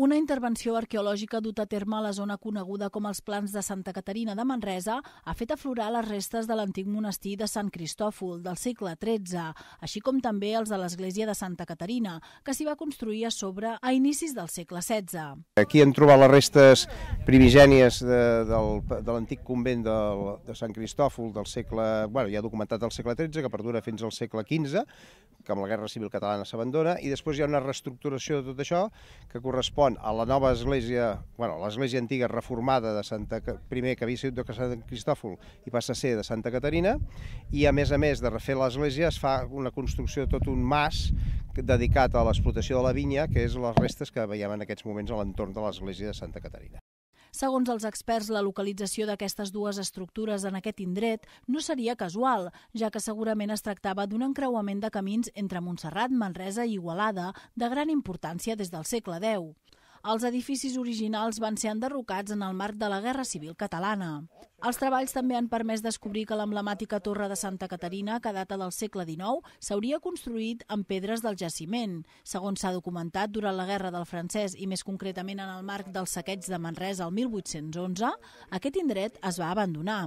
Una intervenció arqueològica duta a terme a la zona coneguda com els Plans de Santa Caterina de Manresa ha fet aflorar les restes de l'antic monestir de Sant Cristòfol del segle XIII, així com també els de l'església de Santa Caterina, que s'hi va construir a sobre a inicis del segle XVI. Aquí hem trobat les restes primigènies de, del, de l'antic convent de, de Sant Cristòfol del segle, bueno, ja documentat del segle XIII, que perdura fins al segle XV, que amb la Guerra Civil Catalana s'abandona, i després hi ha una reestructuració de tot això que correspon correspon a la nova església, bueno, l'església antiga reformada de Santa, primer que havia sigut de Sant Cristòfol i passa a ser de Santa Caterina, i a més a més de refer l'església es fa una construcció de tot un mas dedicat a l'explotació de la vinya, que és les restes que veiem en aquests moments a l'entorn de l'església de Santa Caterina. Segons els experts, la localització d'aquestes dues estructures en aquest indret no seria casual, ja que segurament es tractava d'un encreuament de camins entre Montserrat, Manresa i Igualada de gran importància des del segle X. Els edificis originals van ser enderrocats en el marc de la Guerra Civil Catalana. Els treballs també han permès descobrir que l'emblemàtica Torre de Santa Caterina, que data del segle XIX, s'hauria construït amb pedres del jaciment. Segons s'ha documentat, durant la Guerra del Francès i més concretament en el marc del saqueig de Manresa el 1811, aquest indret es va abandonar.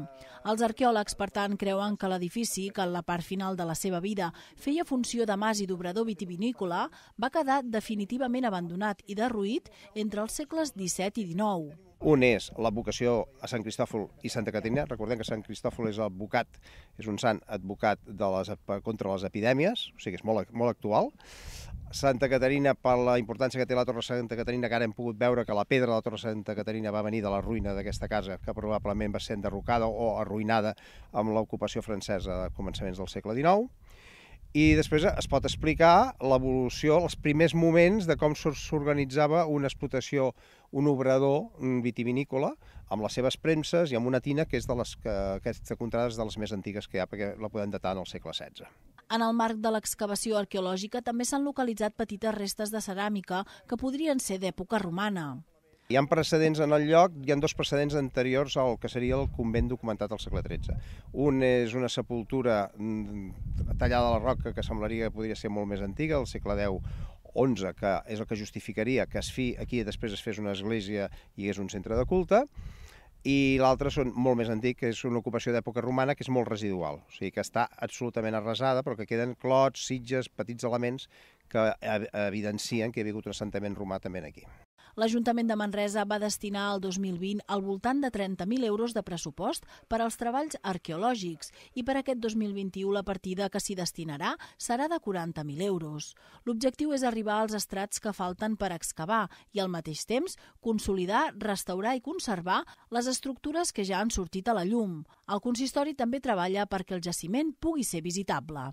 Els arqueòlegs, per tant, creuen que l'edifici, que en la part final de la seva vida feia funció de mas i d'obrador vitivinícola, va quedar definitivament abandonat i derruït entre els segles XVII i XIX. Un és la vocació a Sant Cristòfol i Santa Caterina. Recordem que Sant Cristòfol és advocat, és un sant advocat de les, contra les epidèmies, o sigui, és molt, molt actual. Santa Caterina, per la importància que té la Torre Santa Caterina, que ara hem pogut veure que la pedra de la Torre Santa Caterina va venir de la ruïna d'aquesta casa, que probablement va ser enderrocada o arruïnada amb l'ocupació francesa a començaments del segle XIX i després es pot explicar l'evolució, els primers moments de com s'organitzava una explotació, un obrador vitivinícola, amb les seves premses i amb una tina que és de les que, aquesta contrada és de les més antigues que hi ha, perquè la podem datar en el segle XVI. En el marc de l'excavació arqueològica també s'han localitzat petites restes de ceràmica que podrien ser d'època romana. Hi ha precedents en el lloc, hi ha dos precedents anteriors al que seria el convent documentat al segle XIII. Un és una sepultura mm, tallada a la roca que semblaria que podria ser molt més antiga, del segle X 11, que és el que justificaria que es fi, aquí després es fes una església i és un centre de culte, i l'altre són molt més antic, que és una ocupació d'època romana que és molt residual, o sigui que està absolutament arrasada, però que queden clots, sitges, petits elements que evidencien que hi havia hagut un assentament romà també aquí. L'Ajuntament de Manresa va destinar al 2020 al voltant de 30.000 euros de pressupost per als treballs arqueològics i per aquest 2021 la partida que s'hi destinarà serà de 40.000 euros. L'objectiu és arribar als estrats que falten per excavar i al mateix temps consolidar, restaurar i conservar les estructures que ja han sortit a la llum. El consistori també treballa perquè el jaciment pugui ser visitable.